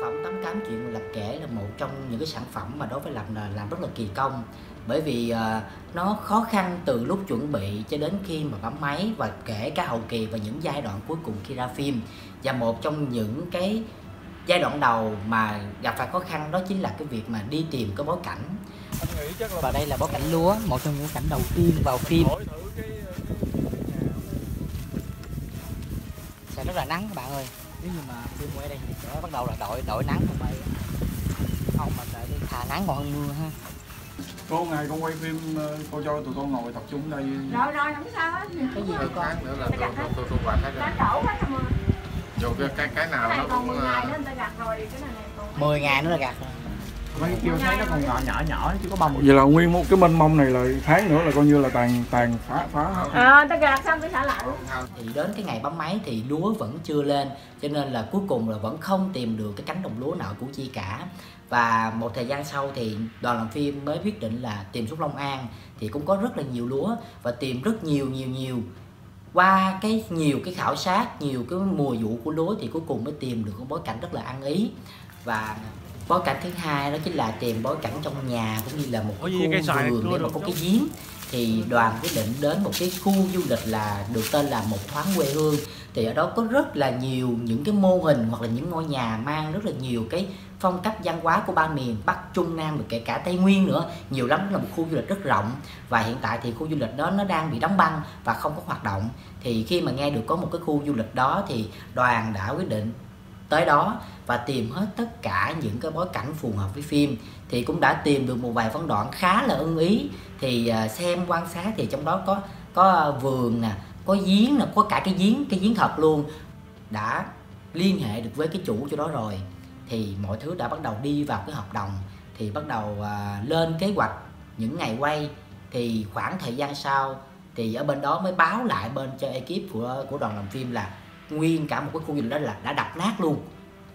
phẩm tấm cám chuyện mình lập kể là một trong những cái sản phẩm mà đối với làm là làm rất là kỳ công. Bởi vì uh, nó khó khăn từ lúc chuẩn bị cho đến khi mà bấm máy và kể cả hậu kỳ và những giai đoạn cuối cùng khi ra phim. Và một trong những cái giai đoạn đầu mà gặp phải khó khăn đó chính là cái việc mà đi tìm cái bối cảnh. Và đây là bối cảnh lúa một trong những cảnh đầu tiên vào phim. Sẽ rất là nắng các bạn ơi nếu như mà phim quay đây thì sẽ bắt đầu là đội đội nắng không bay. Không mà đợi đi thà nắng còn hơn mưa ha. Cô ngày con quay phim ờ, cô cho tụi con ngồi tập trung đây. Rồi rồi không sao hết. Cái gì vậy con? Nữa là tôi tôi tôi tôi quạt hết rồi. Đổ hết rồi dù cái cái cái nào nó cũng 10 ngày ờ, nữa người ta gặt rồi cái này này còn 10 ngày nữa là gặt rồi mấy kêu thấy nó còn nhỏ nhỏ nhỏ chứ có bông vậy là nguyên một cái mênh mông này là tháng nữa là coi như là tàn tàn phá phá. Hết. ờ ta gặt xong cái xả lại. Thì đến cái ngày bấm máy thì lúa vẫn chưa lên cho nên là cuối cùng là vẫn không tìm được cái cánh đồng lúa nào của chi cả. Và một thời gian sau thì đoàn làm phim mới quyết định là tìm xuống Long An thì cũng có rất là nhiều lúa và tìm rất nhiều nhiều nhiều. Qua cái nhiều cái khảo sát nhiều cái mùa vụ của lúa thì cuối cùng mới tìm được cái bối cảnh rất là ăn ý. Và bối cảnh thứ hai đó chính là tìm bối cảnh trong nhà cũng như là một khu vườn có không? cái giếng. Thì đoàn quyết định đến một cái khu du lịch là được tên là một thoáng quê hương. Thì ở đó có rất là nhiều những cái mô hình hoặc là những ngôi nhà mang rất là nhiều cái phong cách văn hóa của ba miền Bắc Trung Nam và kể cả Tây Nguyên nữa. Nhiều lắm là một khu du lịch rất rộng. Và hiện tại thì khu du lịch đó nó đang bị đóng băng và không có hoạt động. Thì khi mà nghe được có một cái khu du lịch đó thì đoàn đã quyết định tới đó và tìm hết tất cả những cái bối cảnh phù hợp với phim thì cũng đã tìm được một vài phân đoạn khá là ưng ý. Thì à, xem quan sát thì trong đó có có vườn nè có giếng nè có cả cái giếng cái giếng thật luôn đã liên hệ được với cái chủ chỗ đó rồi. Thì mọi thứ đã bắt đầu đi vào cái hợp đồng thì bắt đầu à, lên kế hoạch những ngày quay. Thì khoảng thời gian sau thì ở bên đó mới báo lại bên cho ekip của của đoàn làm phim là nguyên cả một cái khu du lịch đó là đã đập nát luôn.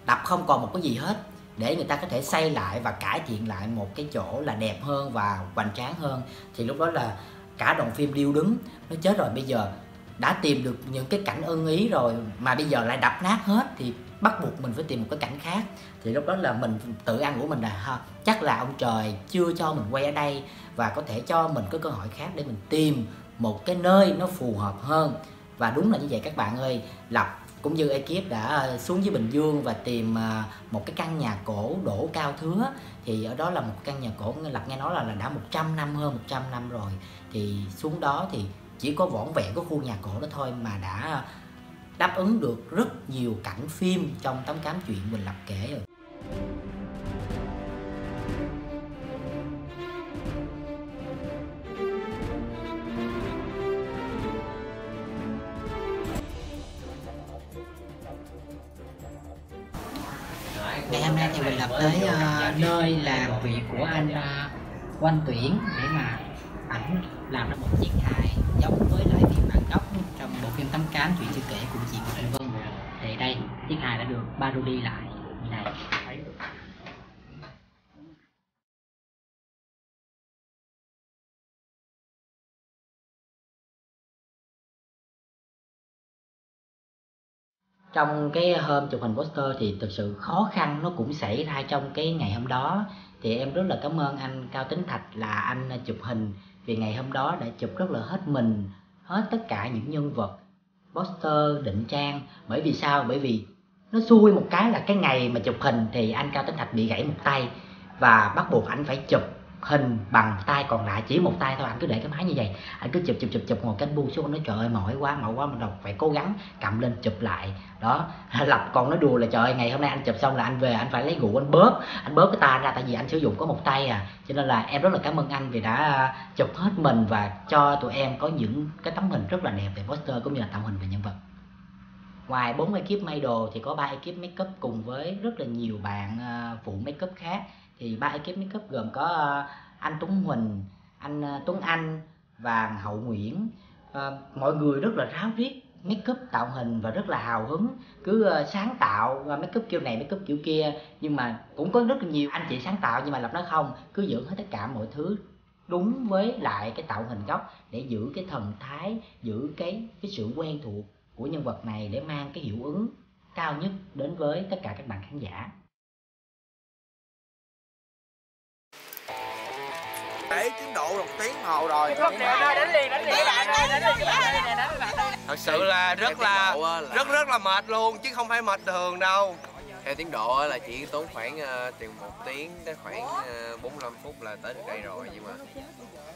Đập không còn một cái gì hết. Để người ta có thể xây lại và cải thiện lại một cái chỗ là đẹp hơn và hoành tráng hơn. Thì lúc đó là cả đoàn phim điêu đứng. Nó chết rồi bây giờ đã tìm được những cái cảnh ưng ý rồi mà bây giờ lại đập nát hết thì bắt buộc mình phải tìm một cái cảnh khác. Thì lúc đó là mình tự ăn của mình là ha, chắc là ông trời chưa cho mình quay ở đây và có thể cho mình có cơ hội khác để mình tìm một cái nơi nó phù hợp hơn và đúng là như vậy các bạn ơi lập cũng như ekip đã ờ, xuống dưới Bình Dương và tìm ờ, một cái căn nhà cổ đổ cao thứa. Thì ở đó là một căn nhà cổ lập nghe nói là, là đã 100 năm hơn 100 năm rồi. Thì xuống đó thì chỉ có vỏn vẹn có khu nhà cổ đó thôi mà đã đáp ứng được rất nhiều cảnh phim trong tấm cám chuyện mình lập kể rồi. Nay thì mình lập tới uh, nơi làm việc của anh ờ, uh, Quanh Tuyển để mà ảnh làm ra một chiếc hài giống với lại phiên bản gốc trong bộ phim tấm cám chuyện chưa kể của chị Nguyễn Vân. Thì đây chiếc hài đã được parody lại. Này trong cái hôm chụp hình poster thì thực sự khó khăn nó cũng xảy ra trong cái ngày hôm đó. Thì em rất là cảm ơn anh Cao Tính Thạch là anh chụp hình vì ngày hôm đó đã chụp rất là hết mình, hết tất cả những nhân vật, poster, định trang. Bởi vì sao? Bởi vì nó xui một cái là cái ngày mà chụp hình thì anh Cao Tính Thạch bị gãy một tay và bắt buộc anh phải chụp hình bằng tay còn lại, chỉ một tay thôi. Anh cứ để cái máy như vậy. Anh cứ chụp chụp chụp chụp ngồi canh bu xuống. Nói trời ơi, mỏi quá mỏi quá. Mình đọc, phải cố gắng cầm lên chụp lại. Đó. Lập còn nói đùa là trời ơi, ngày hôm nay anh chụp xong là anh về, anh phải lấy gụ anh bóp. Anh bóp cái tay ra, tại vì anh sử dụng có một tay à. Cho nên là em rất là cảm ơn anh vì đã à, chụp hết mình và cho tụi em có những cái tấm hình rất là đẹp về poster cũng như là tạo hình về nhân vật. Ngoài bốn ekip may đồ thì có ba ekip makeup cùng với rất là nhiều bạn à, phụ makeup khác thì ba ekip makeup gồm có ờ, anh Tuấn Huỳnh, anh ờ, Tuấn Anh và Hậu Nguyễn. À, mọi người rất là ráo riết makeup tạo hình và rất là hào hứng. Cứ sáng tạo make up kiểu này makeup kiểu kia. Nhưng mà cũng có rất là nhiều anh chị sáng tạo nhưng mà lập nó không cứ giữ hết tất cả mọi thứ đúng với lại cái tạo hình gốc để giữ cái thần thái giữ cái cái sự quen thuộc của nhân vật này để mang cái hiệu ứng cao nhất đến với tất cả các bạn khán giả. Để tiến độ một tiếng hồ rồi. Thật sự là rất là rất rất là mệt luôn chứ không phải mệt thường đâu. Theo tiến độ là chỉ tốn khoảng ờ, từ một tiếng tới khoảng uh, 45 phút là tới được đây rồi nhưng mà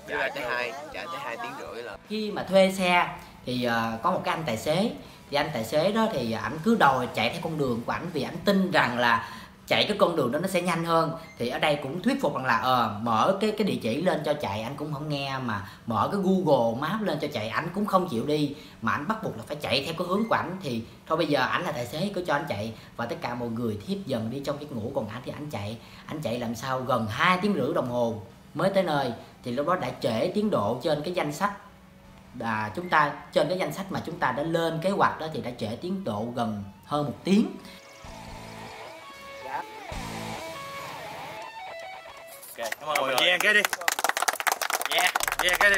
chạy tới hai chạy tới hai tiếng rưỡi là khi mà thuê xe thì ờ, có một cái anh tài xế. Thì anh tài xế đó thì ảnh cứ đòi chạy theo con đường của ảnh vì ảnh tin rằng là chạy cái con đường đó nó sẽ nhanh hơn. Thì ở đây cũng thuyết phục rằng là ờ mở cái cái địa chỉ lên cho chạy, anh cũng không nghe mà mở cái Google map lên cho chạy ảnh cũng không chịu đi. Mà ảnh bắt buộc là phải chạy theo cái hướng của ảnh. Thì thôi bây giờ ảnh là tài xế cứ cho anh chạy và tất cả mọi người thiếp dần đi trong cái ngủ còn ảnh thì ảnh chạy. Ảnh chạy làm sao gần 2 tiếng rưỡi đồng hồ mới tới nơi. Thì lúc đó đã trễ tiến độ trên cái danh sách là chúng ta, trên cái danh sách mà chúng ta đã lên kế hoạch đó thì đã trễ tiến độ gần hơn một tiếng. Rồi, yeah, cái đi. Yeah, yeah, cái đi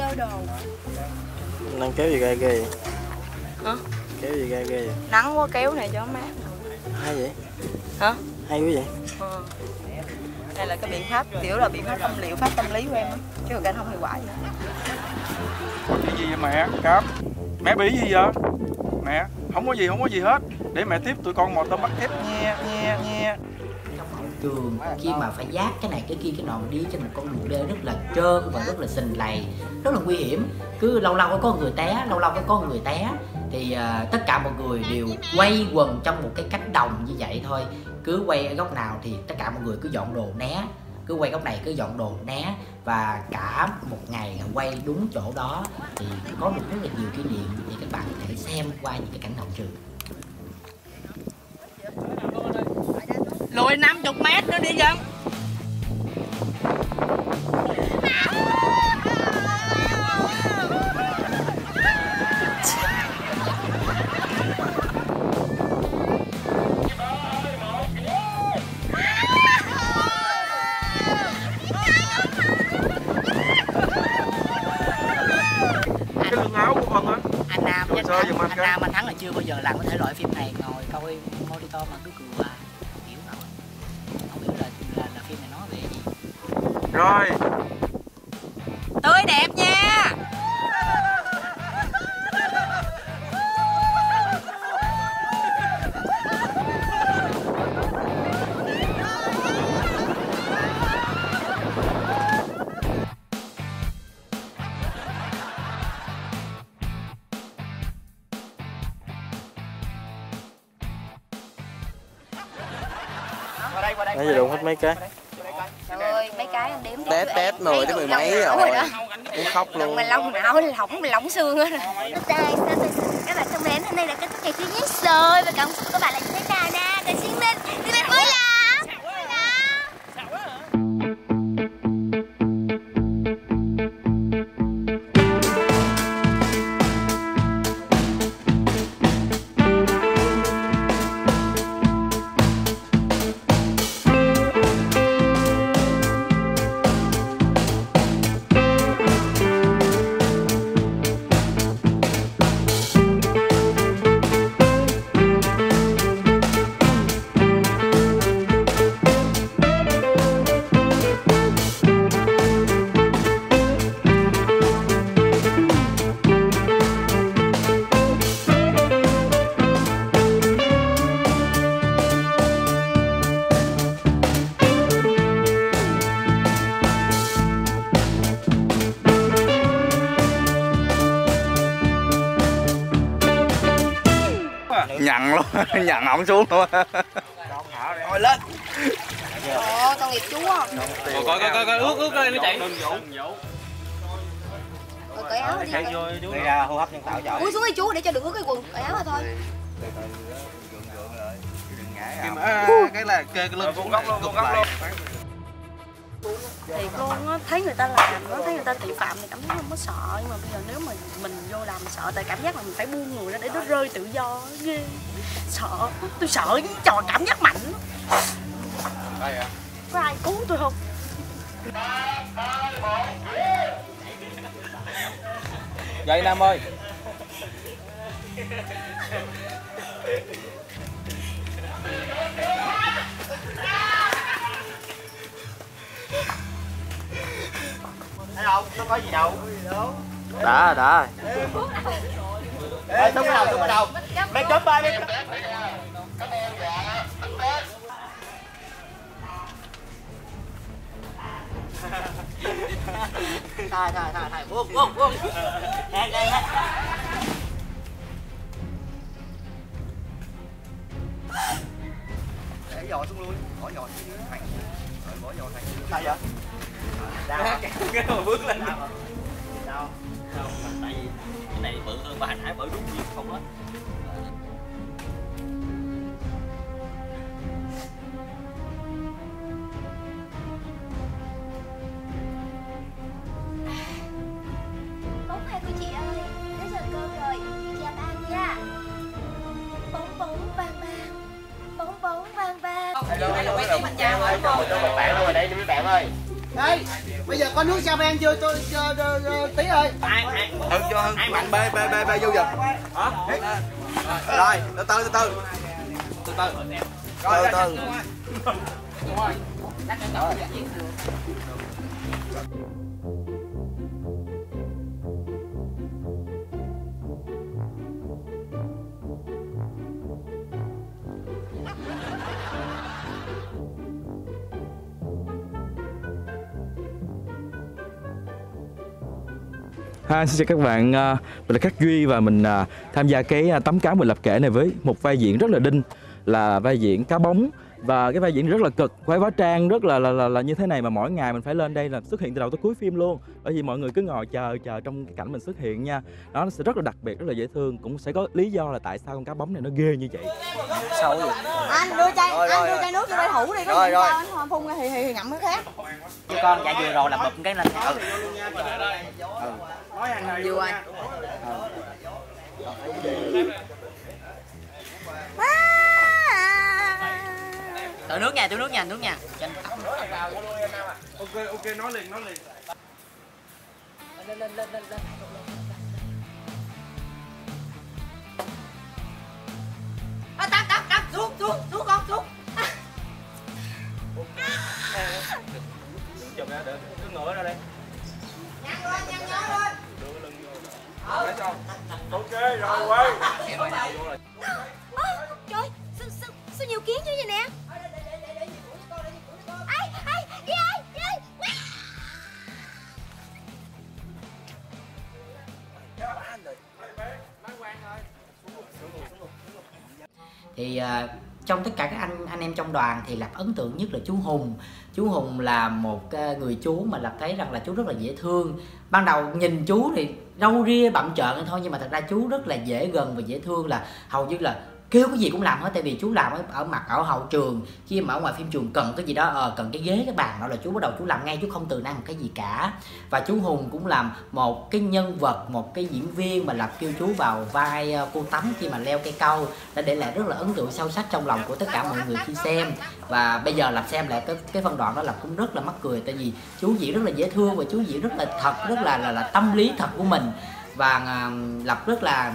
vô đồ Đang kéo gì ghê ghê vậy? Hả? Kéo gì ghê ghê vậy? nắng quá kéo này cho mát Hay vậy? hả Hay quá vậy? ừ. đây là cái biện pháp kiểu là biện pháp tâm liệu pháp tâm lý của em á chứ còn anh không hiệu quả gì Cái gì vậy mẹ? Cáp Mẹ bị gì vậy? Mẹ, không có gì, không có gì hết Để mẹ tiếp tụi con mò tôm bắt ép nha, nha, nha trường khi mà phải giác cái này cái kia cái nọ đi trên một con đường đê rất là trơn và rất là sình lầy rất là nguy hiểm. Cứ lâu lâu có người té lâu lâu có người té thì uh, tất cả mọi người đều quay quần trong một cái cánh đồng như vậy thôi. Cứ quay ở góc nào thì tất cả mọi người cứ dọn đồ né cứ quay góc này cứ dọn đồ né và cả một ngày là quay đúng chỗ đó thì có được rất là nhiều kỷ niệm thì các bạn có thể xem qua những cái cảnh hậu trường. Lùi 50 mét nữa đi dân. Làm cái thể loại phim cái. Trời ơi mấy cái anh đếm Tết Tết mười tới mười mấy rồi. Muốn khóc luôn. Mà lông não lỏng lỏng xương hết rồi nhận ổng xuống luôn Ngồi lên Ồ, tội nghiệp chú không? Coi coi coi coi ướt ướt lên nó chạy Rồi cởi áo đi. đi ra hô hấp nhân tạo cho Cúi xuống đi chú để cho đừng ướt cái quần cởi áo mà thôi. cái là kê cái lưng xuống góc luôn góc luôn thiệt luôn á thấy người ta làm nó thấy người ta thị phạm thì cảm thấy không có sợ. Nhưng mà bây giờ nếu mà mình vô làm sợ tại cảm giác là mình phải buông người ra để nó rơi tự do. Ghê. Sợ. Tôi sợ cái trò cảm giác mạnh có ai cứu tôi không? Dậy nam ơi không? Nó có gì đâu? Đã đã Ê, xuống cái đầu, xuống cái đầu Make up ba, make up Thôi, thôi, thôi, thôi, buông, buông, buông Nè, nè, nè Để giò xuống luôn, bỏ giò xuống dưới thẳng Rồi bỏ giò thẳng Sao vậy? Đau. Cái mà bước lên. Đau. Tại vì cái này bự hơn ba hành hải bự đúng nhiều không hết có nước sao em chưa tôi tí ơi. hưng cho hưng mạnh bê bê bê bê vô giật rồi từ từ từ từ từ từ từ từ Ha, xin chào các bạn, à, mình là Khắc Duy và mình à, tham gia cái à, tấm cá mình lập kể này với một vai diễn rất là đinh là vai diễn cá bóng. Và cái vai diễn rất là cực, quay hóa trang rất là là, là là như thế này mà mỗi ngày mình phải lên đây là xuất hiện từ đầu tới cuối phim luôn. Bởi vì mọi người cứ ngồi chờ chờ trong cái cảnh mình xuất hiện nha. Đó nó sẽ rất là đặc biệt rất là dễ thương. Cũng sẽ có lý do là tại sao con cá bóng này nó ghê như vậy. Anh đưa chai, Rồi, anh rồi, đưa rồi. chai nước vô đây thủ đi, có Rồi, gì rồi. sao anh không phun ra thì, thì, thì ngậm cái khác. Con dạ vừa rồi là bụp cái lên. Ừ. vừa anh Tự nước nha, tự nước nha, nước nha. Ok ok nói liền nói liền Lên lên lên lên lên. À, tắm, tắm, tắm, xuống, xuống, xuống con, xuống. chụp ra được cứ ngửa ra đây Nhăn lên, nhăn nhó lên. Ok rồi quay trời, sao, sao, sao nhiều kiến như vậy nè? Thì à, trong tất cả các anh anh em trong đoàn thì lập ấn tượng nhất là chú Hùng. Chú Hùng là một ờ, người chú mà lập thấy rằng là chú rất là dễ thương. Ban đầu nhìn chú thì râu ria bậm trợn thôi, nhưng mà thật ra chú rất là dễ gần và dễ thương là hầu như là kêu cái gì cũng làm hết tại vì chú làm ở, ở mặt ở hậu trường khi mà ở ngoài phim trường cần cái gì đó ờ, cần cái ghế cái bàn đó là chú bắt đầu chú làm ngay chú không từ năng một cái gì cả. Và chú Hùng cũng làm một cái nhân vật một cái diễn viên mà lập kêu chú vào vai ờ, cô tắm khi mà leo cây câu đã để lại rất là ấn tượng sâu sắc trong lòng của tất cả mọi người khi xem. Và bây giờ làm xem lại cái cái phân đoạn đó là cũng rất là mắc cười tại vì chú diễn rất là dễ thương và chú diễn rất là thật rất là là, là tâm lý thật của mình. Và ờ, uh, lập rất là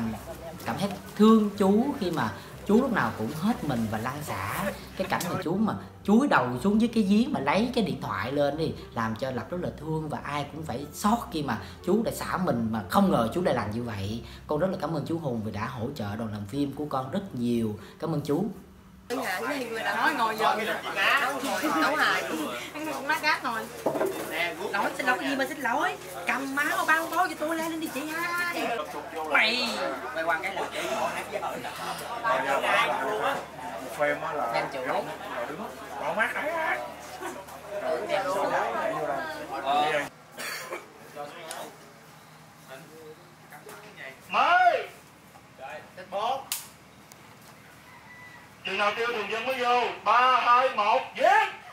cảm thấy thương chú khi mà chú lúc nào cũng hết mình và lan xả. Cái cảnh mà chú mà chúi đầu xuống dưới cái giếng mà lấy cái điện thoại lên đi, làm cho lập rất là thương và ai cũng phải xót khi mà chú đã xả mình mà không ngờ chú lại làm như vậy. Con rất là cảm ơn chú hùng vì đã hỗ trợ đoàn làm phim của con rất nhiều. Cảm ơn chú. Anh Hải này vừa đã nói ngồi giờ Nấu hài Ăn cũng lá gác rồi Lỗi xin lỗi gì mà xin lỗi? Cầm máu bao ban bó cho tôi lên đi chị hai Mày Mày quan cái này chị Một phim á là Em chửi Đứng. Bỏ mát ấy Tưởng theo luôn. Chừng nào tiêu thường dân mới vô. Ba hai một giết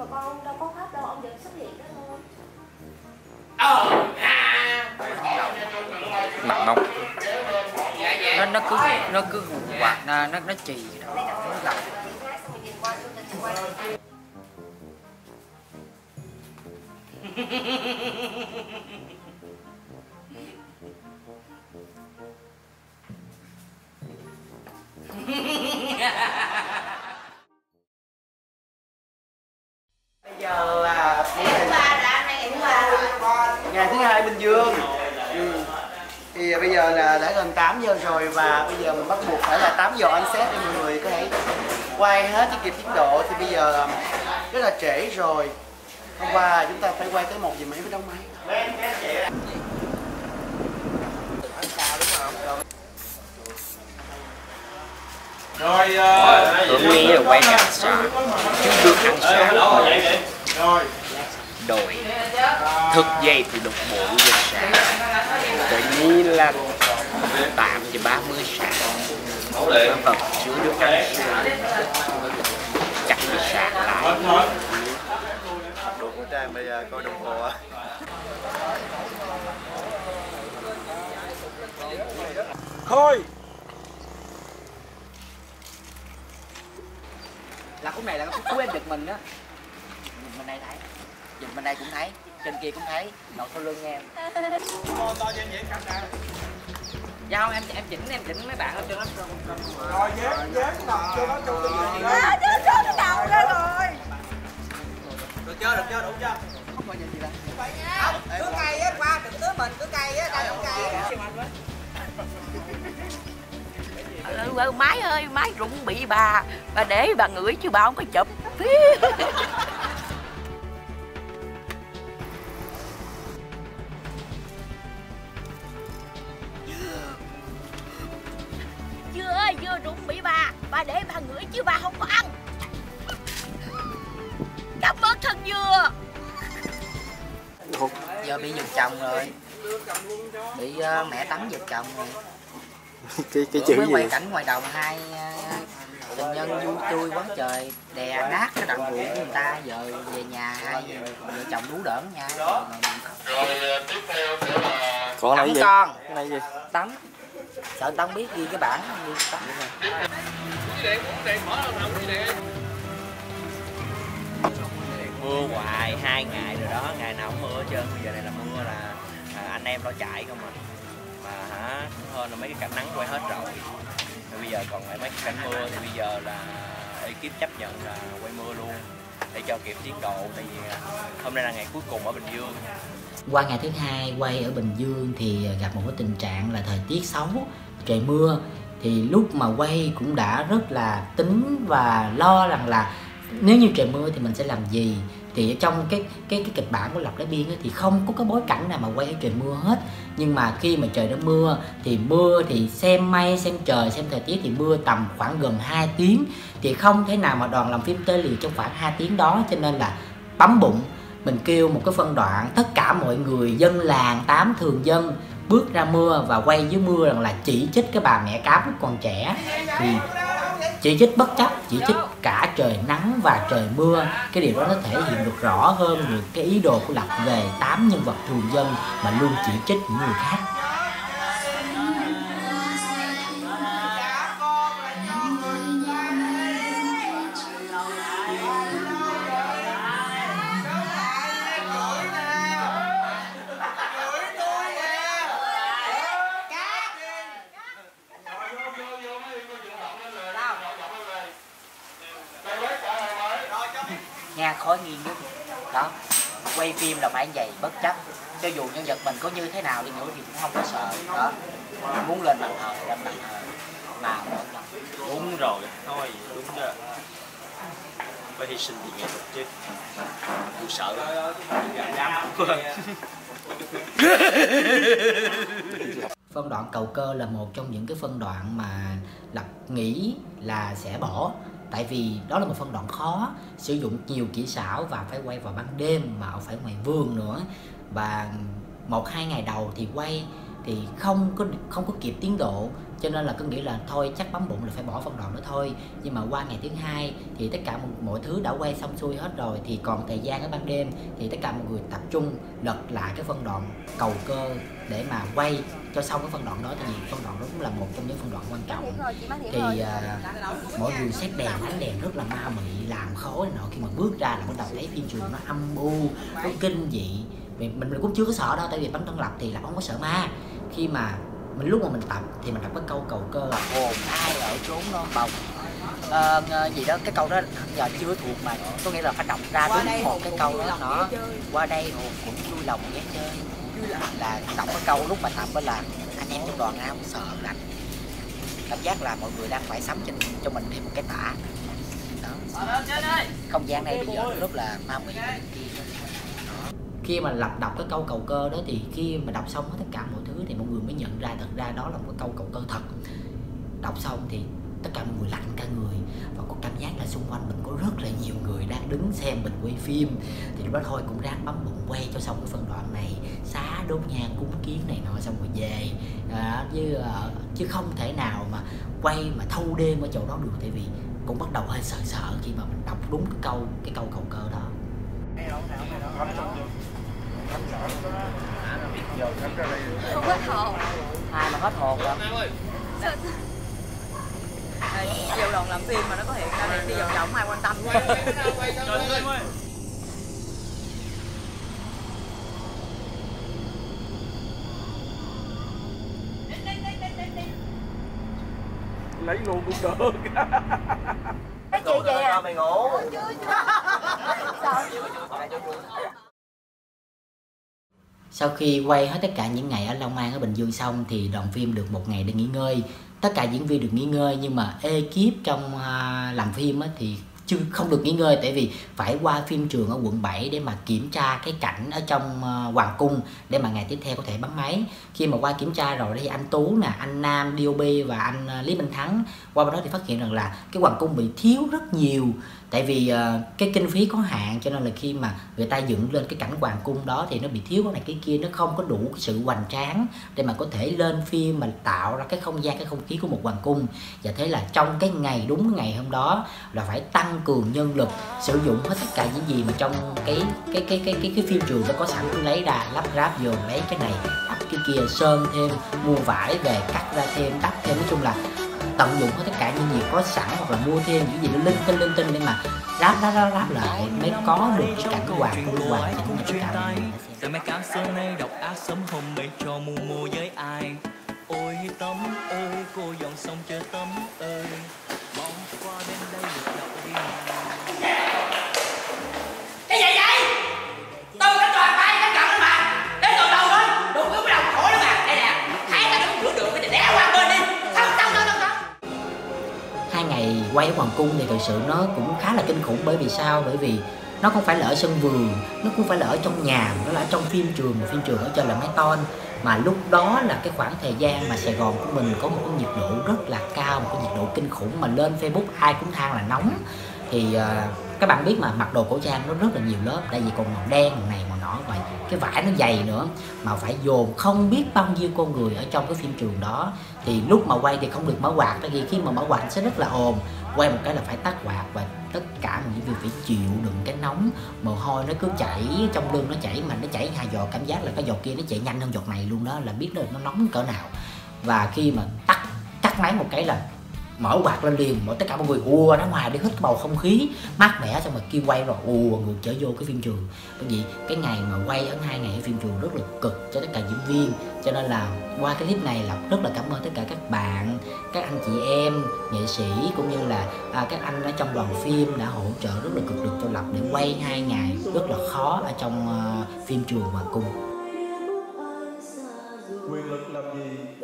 mà con đâu có khóc đâu, ông vẫn xuất hiện đó thôi. Ờ ha nặng không dạ dạ. Nó nó cứ nó cứ quạt nó nó nó chì đó nó gặp Bây giờ là đã gần 8 giờ rồi và bây giờ mình bắt buộc phải là 8 giờ ăn xét để mọi người có thể quay hết cái kịp tiến độ. Thì bây giờ rất là trễ rồi. Hôm qua chúng ta phải quay tới một giờ mấy mới đóng máy. Rồi ờ, tôi nghe là quay cảnh sát chứ được ăn sáng. Rồi. Đồi thức dậy thì đục bộ giờ sáng. Tự nhiên là tám giờ ba mươi sáng nó vật chưa được ăn sáng chắc bị sạc lại. Đồ của Trang bây giờ coi đồng hồ á. khôi! Là khúc này là khúc cuối em giật mình á. Nhìn bên đây thấy. Nhìn bên đây cũng thấy. Trên kia cũng thấy. Nội sau lưng em dạ không em em chỉnh em chỉnh mấy bạn ở trên đó rồi dán dán nằm cho nó À, chứ chứ nó đầu ra rồi. Được chưa? Được chưa? Đủ chưa? không có nhìn gì đâu. Không, cứ cây á, qua đừng tứa mình, cứ cây á, đây không cây ừ, ừ, máy ơi máy rụng bị bà. Bà để bà ngửi chứ bà không có chụp chứ bà không có ăn. Cảm ơn thân dừa giờ bị giật chồng rồi. Bị ờ, mẹ tắm giật chồng rồi. Cái cái chữ gì quay cảnh ngoài đồng hai ờ, tình nhân vui tươi quá trời. Đè nát cái đàn ruộng của người ta giờ về nhà hai vợ chồng đú đỡn nha. Còn tắm này gì? con. Cái này gì? Tắm. Sợ tao không biết ghi cái bản ghi tắm mưa hoài hai ngày rồi đó ngày nào cũng mưa hết trơn. Bây giờ này là mưa là à, anh em lo chạy không à. Mà hả cũng hơn là mấy cái cảnh nắng quay hết rồi. Rồi bây giờ còn lại mấy cái cảnh mưa thì bây giờ là ekip chấp nhận là quay mưa luôn để cho kịp tiến độ. Tại vì à, hôm nay là ngày cuối cùng ở bình dương. Qua ngày thứ hai quay ở Bình Dương thì gặp một cái tình trạng là thời tiết xấu trời mưa thì lúc mà quay cũng đã rất là tính và lo rằng là nếu như trời mưa thì mình sẽ làm gì? Thì ở trong cái cái cái kịch bản của Lộc Đá Biên ấy, thì không có cái bối cảnh nào mà quay ở trời mưa hết. Nhưng mà khi mà trời nó mưa thì mưa thì xem mây xem trời xem thời tiết thì mưa tầm khoảng gần 2 tiếng. Thì không thể nào mà đoàn làm phim tê liệt trong khoảng 2 tiếng đó cho nên là bấm bụng. Mình kêu một cái phân đoạn tất cả mọi người dân làng tám thường dân bước ra mưa và quay dưới mưa rằng là chỉ trích cái bà mẹ cáp lúc còn trẻ. Thì chỉ trích bất chấp, chỉ trích cả trời nắng và trời mưa. Cái điều đó nó thể hiện được rõ hơn được cái ý đồ của lập về tám nhân vật thường dân mà luôn chỉ trích những người khác. Phim là phải vậy bất chấp. Cho dù nhân vật mình có như thế nào đi nữa thì cũng không có sợ. Đó. Muốn lên bàn thờ lên bàn thờ. Mà đúng rồi thôi đúng đó. Phải hy sinh vì nghệ thuật chứ. Tôi sợ dám phân đoạn cầu cơ là một trong những cái phân đoạn mà lập nghĩ là sẽ bỏ tại vì đó là một phân đoạn khó, sử dụng nhiều kỹ xảo và phải quay vào ban đêm mà phải ngoài vườn nữa. Và một, hai ngày đầu thì quay thì không có không có kịp tiến độ cho nên là cứ nghĩ là thôi chắc bấm bụng là phải bỏ phân đoạn đó thôi. Nhưng mà qua ngày thứ hai thì tất cả mọi, thứ đã quay xong xuôi hết rồi. Thì còn thời gian ở ban đêm thì tất cả mọi người tập trung lật lại cái phân đoạn cầu cơ để mà quay cho xong cái phân đoạn đó. Thì phân đoạn đó cũng là một trong những phân đoạn quan trọng. Thì à, mọi người xét đèn ánh đèn rất là ma mị làm khói này nọ. Khi mà bước ra là bắt đầu thấy phim trường nó âm u nó kinh dị. Mình mình cũng chưa có sợ đâu tại vì bắn tân lập thì là không có sợ ma. Khi mà mình lúc mà mình tập thì mình đọc cái câu cầu cơ là hồn ai ở trốn non bồng? À, gì đó cái câu đó giờ chưa thuộc mà có nghĩa là phải đọc ra đúng một cái câu đó nó qua đây hồn cũng vui lòng ghé chơi. Là đọc cái câu lúc mà tập đó là anh em trong đoàn ai không sợ lạnh cảm giác là mọi người đang phải sắm trên cho mình thêm một cái tả. Đó. không gian này bây giờ rất là ma mị. Khi mà lặp đọc cái câu cầu cơ đó thì khi mà đọc xong hết tất cả mọi thứ thì mọi người nhận ra thật ra đó là một cái câu cầu cơ thật. Đọc xong thì tất cả mọi người lạnh cả người và có cảm giác là xung quanh mình có rất là nhiều người đang đứng xem mình quay phim. Thì lúc đó thôi cũng ráng bấm bụng quay cho xong cái phân đoạn này. Xá đốt nhang cúng kiến này nọ xong rồi về. À, chứ à, chứ không thể nào mà quay mà thâu đêm ở chỗ đó được. Tại vì cũng bắt đầu hơi sợ sợ khi mà mình đọc đúng cái câu cái câu cầu cơ đó. Không hết hồn ai mà hết hồn đâu Vô đoàn làm phim mà nó có hiện ra đi vòng vòng ai quan tâm lấy luôn cũng được. Cái chị vậy à? Mày ngủ sau khi quay hết tất cả những ngày ở Long An, ở Bình Dương xong thì đoàn phim được một ngày để nghỉ ngơi. Tất cả diễn viên được nghỉ ngơi nhưng mà ekip trong à, làm phim thì chứ không được nghỉ ngơi tại vì phải qua phim trường ở quận 7 để mà kiểm tra cái cảnh ở trong à, hoàng cung để mà ngày tiếp theo có thể bắn máy khi mà qua kiểm tra rồi thì anh Tú nè, anh Nam DOB và anh à, Lý Minh Thắng qua bên đó thì phát hiện rằng là cái hoàng cung bị thiếu rất nhiều tại vì uh, cái kinh phí có hạn cho nên là khi mà người ta dựng lên cái cảnh hoàng cung đó thì nó bị thiếu cái này cái kia nó không có đủ cái sự hoành tráng để mà có thể lên phim mà tạo ra cái không gian cái không khí của một hoàng cung. Và thế là trong cái ngày đúng ngày hôm đó là phải tăng cường nhân lực sử dụng hết tất cả những gì mà trong cái cái cái cái cái, cái phim trường nó có sẵn lấy ra lắp ráp dồn lấy cái này đắp cái kia sơn thêm mua vải về cắt ra thêm đắp thêm. Nói chung là tận dụng hết tất cả những gì có sẵn hoặc là mua thêm những gì nó linh tinh linh tinh để mà ráp ráp ráp ráp lại mới có được cái cảnh hoàng cung hoàn chỉnh mà tất cả mọi người. Mấy cảm xưa nay độc ác sớm hôm bày cho mù mua với ai? Ôi tấm ơi, cô dọn xong chờ tấm ơi. Quay ở hoàng cung thì thực sự nó cũng khá là kinh khủng bởi vì sao? Bởi vì nó không phải là ở sân vườn nó cũng phải là ở trong nhà nó là ở trong phim trường mà phim trường ở trên là máy ton mà lúc đó là cái khoảng thời gian mà Sài Gòn của mình có một cái nhiệt độ rất là cao một cái nhiệt độ kinh khủng mà lên Facebook ai cũng than là nóng. Thì uh, các bạn biết mà mặc đồ cổ trang nó rất là nhiều lớp tại vì còn màu đen màu này màu nọ vậy cái vải nó dày nữa mà phải dồn không biết bao nhiêu con người ở trong cái phim trường đó. Thì lúc mà quay thì không được mở quạt tại vì khi mà mở quạt sẽ rất là ồn quay một cái là phải tắt quạt và tất cả những việc phải chịu đựng cái nóng. Mồ hôi nó cứ chảy, trong lưng nó chảy, mà nó chảy hai giọt, cảm giác là cái giọt kia nó chảy nhanh hơn giọt này luôn đó, là biết được nó nóng cỡ nào. Và khi mà tắt tắt máy một cái là mở quạt lên liền mọi tất cả mọi người ùa ra ngoài để hít cái bầu không khí mát mẻ xong rồi kia quay rồi ùa người trở vô cái phim trường. Bởi vì cái ngày mà quay ở hai ngày ở phim trường rất là cực cho tất cả diễn viên cho nên là qua cái clip này là rất là cảm ơn tất cả các bạn các anh chị em nghệ sĩ cũng như là à, các anh ở trong đoàn phim đã hỗ trợ rất là cực lực cho lập để quay hai ngày rất là khó ở trong uh, phim trường mà cùng. Quyền lực làm gì?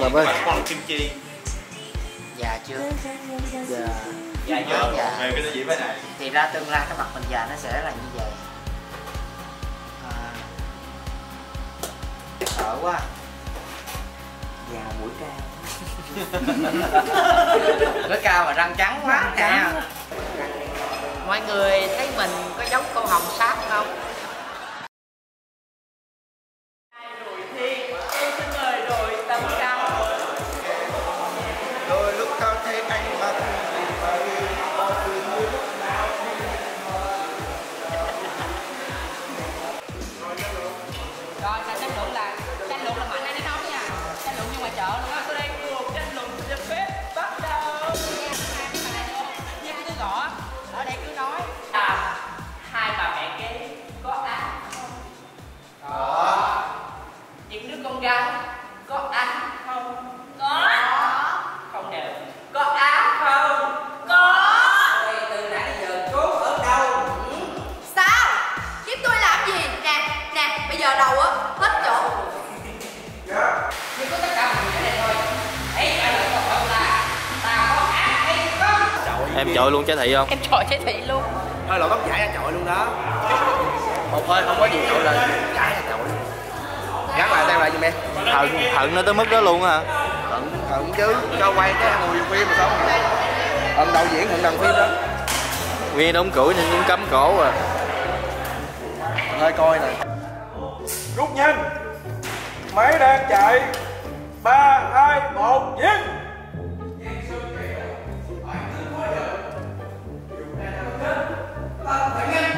Làm ơi. con kim chi. Già chưa. Dạ. Dạ chưa Dạ. Em cái gì này. Thì ra tương lai cái mặt mình già nó sẽ là như vậy. À, sợ quá. Già mũi cao. Mũi cao mà răng trắng quá nè. Mọi người thấy mình có giống cô hồng sát không Em chọi luôn trái thị không? em chọi chế thị luôn. Hơi lộ tóc giải ra chọi luôn đó. Một hơi không có gì chọi lên. Giải ra chọi luôn. Gắn lại tay lại giùm em. Hận, hận nó tới mức đó luôn hả? Hận, hận chứ. Cho quay cái người phim mà hận Hận đạo diễn, hận đăng phim đó. Nguyên đóng củi nên cũng cấm cổ à. Hơi coi nè. Rút nhanh. Máy đang chạy. Ba hai một giết quay cái cận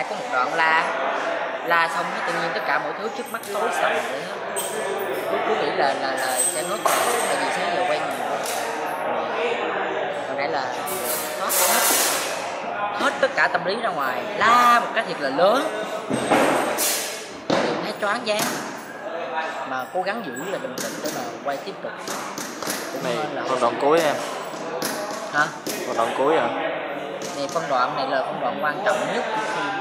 nãy có một đoạn la la xong cái tự nhiên tất cả mọi thứ trước mắt tối sầm hết. Cứ, cứ nghĩ là là là sẽ ngất rồi tại vì sáng giờ quay nhiều quá hồi nãy là thoát hết hết tất cả tâm lý ra ngoài la một cái thiệt là lớn. Tự thấy choáng váng. Mà cố gắng giữ là bình tĩnh để mà quay tiếp tục. Cũng này là phần đoạn cuối em. Hả? Phần đoạn cuối à? Này phân đoạn này là phân đoạn quan trọng nhất của phim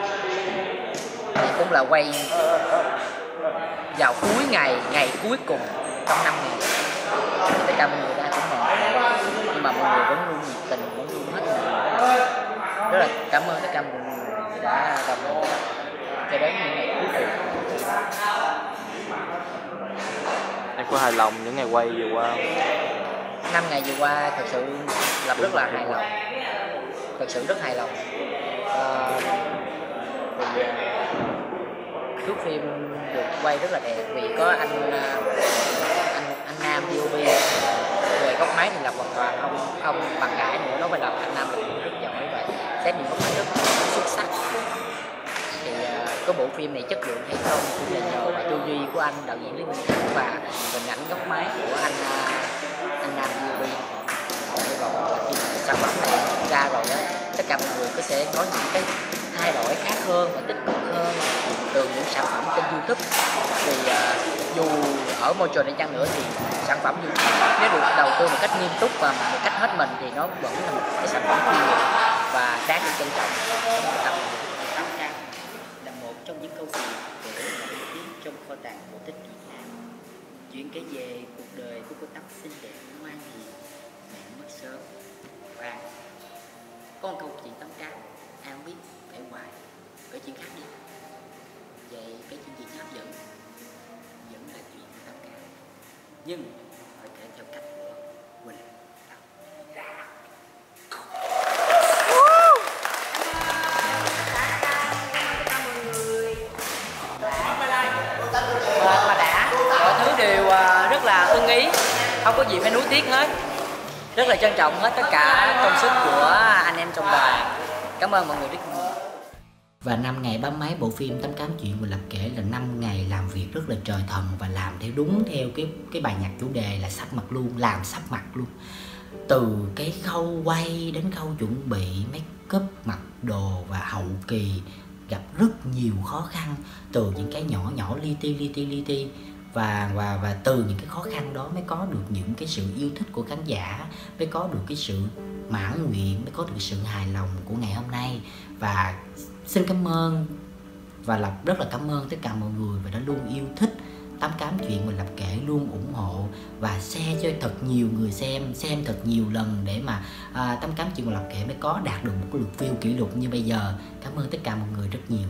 này cũng là quay vào cuối ngày ngày cuối cùng trong năm ngày tất cả mọi người đã cũng mệt. Nhưng mà mọi người vẫn luôn nhiệt tình vẫn luôn hết mình. Rất là cảm ơn tất cả mọi người đã đồng hành cho đến những ngày cuối cùng. Em có hài lòng những ngày quay vừa qua năm ngày vừa qua thật sự lập rất là hài lòng. Thật sự rất hài lòng. Ờ, thì thước phim được quay rất là đẹp vì có anh à, anh anh Nam DOP về góc máy thì là hoàn toàn không không bằng cãi nữa, nó phải là anh Nam là rất giỏi và xét những góc máy rất xuất sắc. Thì à, có bộ phim này chất lượng hay không cũng là nhờ vào tư duy của anh, đạo diễn Lý Minh Thắng và hình ảnh góc máy của anh à, anh Nam DOP hy vọng là khi sản phẩm này ra rồi đó tất cả mọi người có sẽ có những cái thay đổi khác hơn và tích cực từ những sản phẩm trên YouTube. Thì à, dù ở môi trường này chăng nữa thì sản phẩm youtube nếu được đầu tư một cách nghiêm túc và một cách hết mình thì nó vẫn là một cái sản phẩm chuyên nghiệp và đáng được trân trọng. Tập Tám trang là một trong những câu chuyện của nổi tiếng trong kho tàng cổ tích Việt Nam. Chuyện kể về cuộc đời của cô tóc xinh đẹp ngoan hiền, mẹ mất sớm. Và Con câu chuyện tấm trang ai không biết, phải hoài. Kể chuyện khác đi vậy cái chuyện gì hấp dẫn vẫn là chuyện của tất cả. Nhưng phải kể theo cách của quỳnh. Mà đã mọi thứ đều à, rất là ý. Không có gì phải nuối tiếc hết. Rất là trân trọng hết tất cả công sức của anh em trong đoàn. Cảm ơn mọi người rất nhiều và năm ngày bấm máy bộ phim tấm cám chuyện mình lập kể là 5 ngày làm việc rất là trời thần và làm theo đúng theo cái cái bài nhạc chủ đề là sắp mặt luôn, làm sắp mặt luôn. Từ cái khâu quay đến khâu chuẩn bị make up mặc đồ và hậu kỳ gặp rất nhiều khó khăn từ những cái nhỏ nhỏ li ti li ti li ti. Và và và từ những cái khó khăn đó mới có được những cái sự yêu thích của khán giả, mới có được cái sự mãn nguyện, mới có được sự hài lòng của ngày hôm nay. Và xin cảm ơn. Và lập rất là cảm ơn tất cả mọi người và đã luôn yêu thích tám cám chuyện mình lập kể luôn ủng hộ và share cho thật nhiều người xem xem thật nhiều lần để mà à, tám cám chuyện mình lập kể mới có đạt được một cái lượt view kỷ lục như bây giờ. Cảm ơn tất cả mọi người rất nhiều.